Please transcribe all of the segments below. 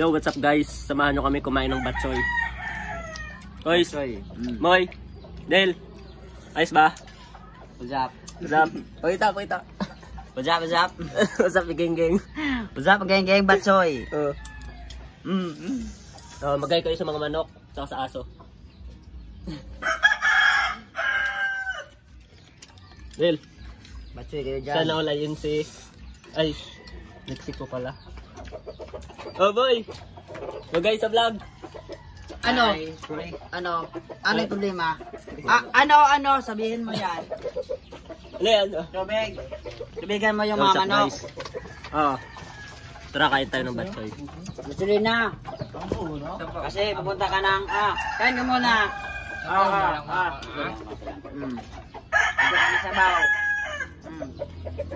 Yo, what's up guys? Samahan nyo kami kumain ng batsoy. Soy. Mm. Moy, Del, ayos ba? What's up? What's up? Pakita, pakita. What's up? What's up? what's up, geng geng? What's up, geng geng batsoy? Uh, Mm. mm. uh, magay kayo sa mga manok, tsaka sa aso. Del, Batsoy kayo dyan. sana wala yun si... Ay, Mexico pala. Oh boy! Magay sa vlog! Ano? Ay. Ano? Ano yung problema? Ah, ano, ano? Sabihin mo yan. Ano yan? Tubig. Tubigan mo yung What's mga up manok. guys? Oo. Tara, kain tayo ng batsoy. Gusto na. Kasi pupunta ka ng, ah, kain ka muna. Ah, ah, ah. Mm. Ito kami sabaw. Mm.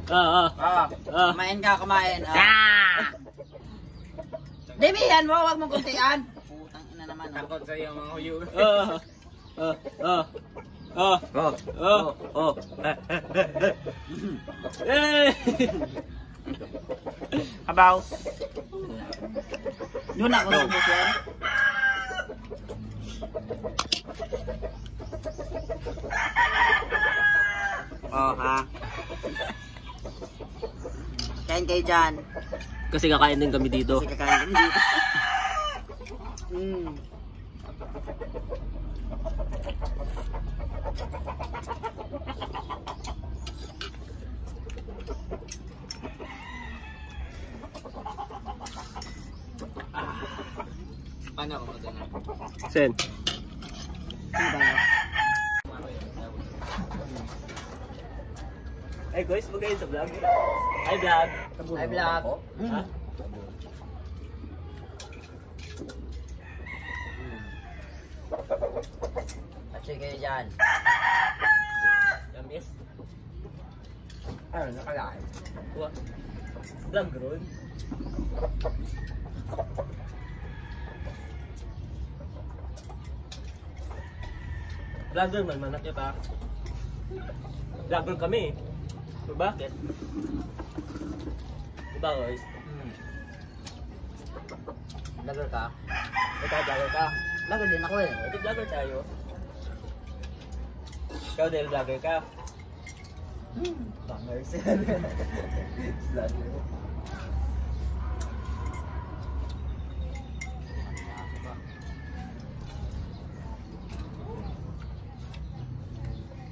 Ah, ah, Ah, ah. kumain ka, kumain. Ah. Demihan mo, wag mong kuntian. Putang ina naman. Takot sa'yo mga huyo. Ah, ah, ah, ah, Oh. ah. Oh. Eh! Kabaw. Doon ako sa busyon. Oh, ha? Kain kayo dyan. Kasi kakain din kami dito. Kasi kakain kami dito. mm. Paano ako magana? Sen. Ay guys, magay sa vlog. Hi vlog. Ay, vlog. Ha? Patsoy kayo dyan. Yamis. Ano, nakalain. Wa. Vlog ron. Vlogger man, manak niya pa. Vlogger kami. So, bakit? Guys? Vlogger ka? Ikaw vlogger ka. Vlogger din ako eh. Ito vlogger tayo. Ikaw dahil vlogger ka. Bangers.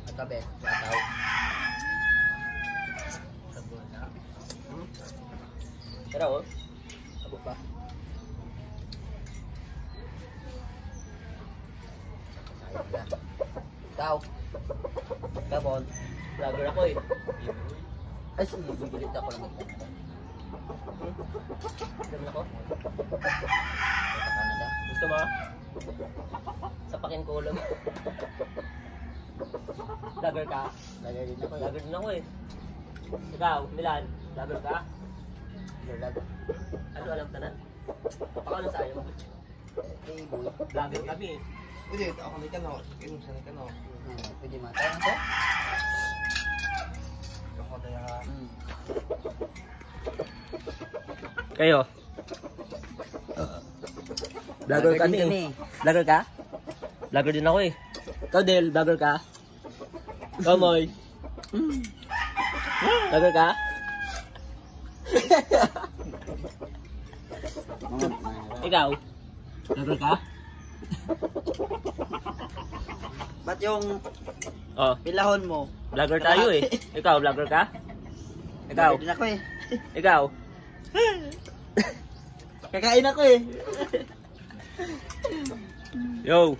Nagkabe. Wataw. Hmm? Pero oh. Abo pa. Ikaw. Gabon. Vlogger ako eh. Ay, sige. Bibilit ako lang. Ganun ako. Canada. Gusto mo? Sapakin ko ulam. Vlogger ka? Eh. Vlogger din ako eh. Ikaw, Milan, vlogger ka? Vlog. Ano alam tanan? Pakano sa ayaw? Hey, boy. Vlogger kami. Pwede, ako na ka no. Inom sa ka no. Hmm, Pwede matayang ko? Ako na ya. Hmm. Kayo? Vlogger kami. Vlogger ka? Vlogger din ako eh. Ikaw Del, vlogger ka? Ikaw Moy? Vlogger ka? Ikaw? Vlogger ka? Ba't yung Oh, pilahon mo? vlogger tayo eh. Ikaw, vlogger ka? Ikaw? Vlogger din ako eh. Ikaw? Kakain ako eh. Yo!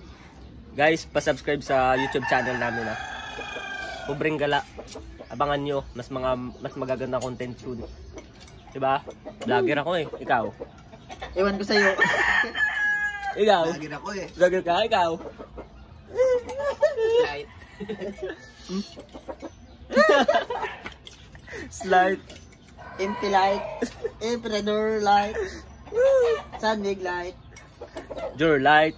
Guys, pa-subscribe sa YouTube channel namin ah. Pobreng gala. Abangan nyo, mas mga mas magaganda content soon. 'Di ba? Vlogger ako eh. Ikaw. Ewan ko sa'yo. Ikaw. Lagi na ko eh. Vlogger ka, ikaw. Light. Slide. Empty light. Emperor light. Sun big light. Your light.